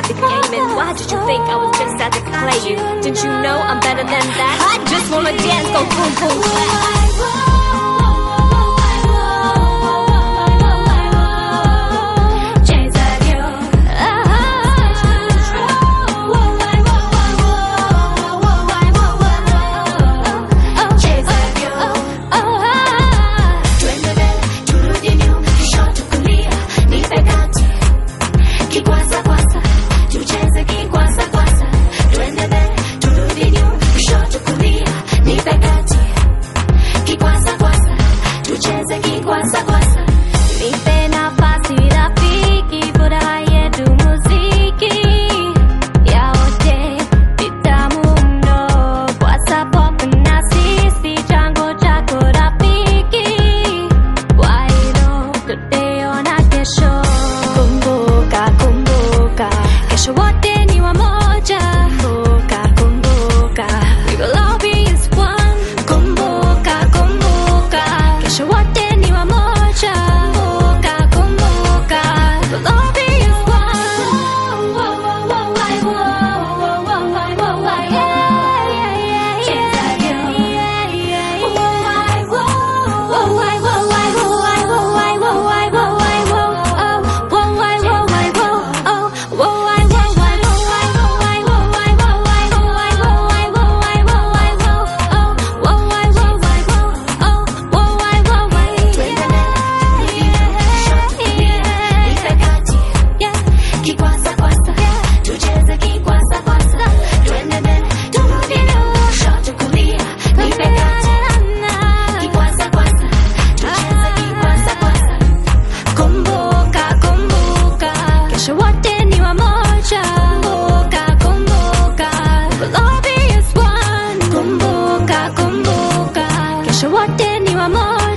at the game and why did you think I was just out to play you? Didn't you know I'm better than that? I just wanna dance, go boom boom. Clap.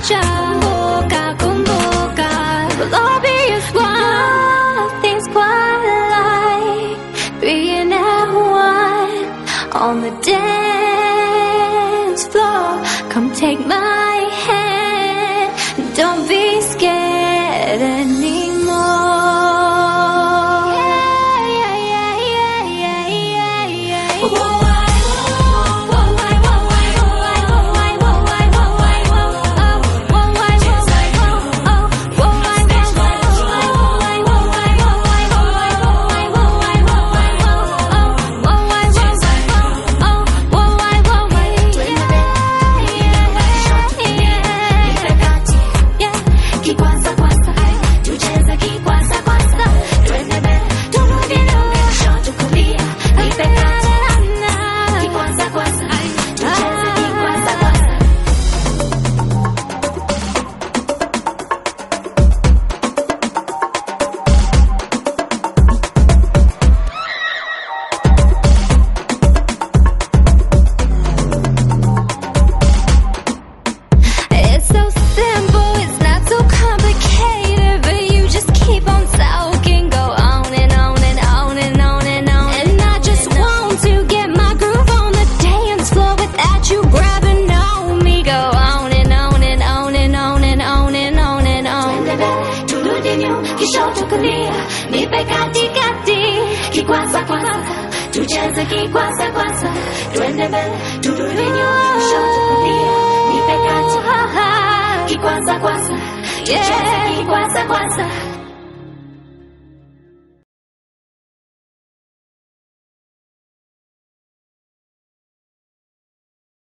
escucha boca con boca. But I'll be your squad. Things quite like being at one on the dance floor. Come take my tupe katikati, kikwasa kwasa, tucheze kikwasa kwasa, twende mbele, turudi nyuma, kushoto kulia, nipe kati, kikwasa kwasa, tucheze kikwasa kwasa